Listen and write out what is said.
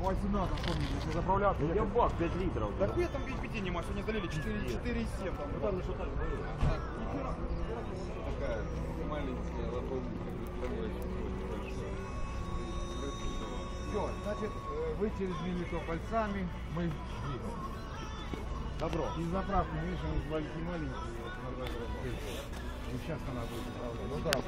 Ну а помните, если заправляться. Ну, я бак 5 литров. Да где там ведь пяти нема, сегодня залили 4,7 там. Ну ладно, что так было. Такая маленькая лобовуха, Все, значит, э, вы через Мелитопольцами, мы двигаем. Добро. И заправки, видишь, они маленькие маленькие. Сейчас она будет. правда. Ну да.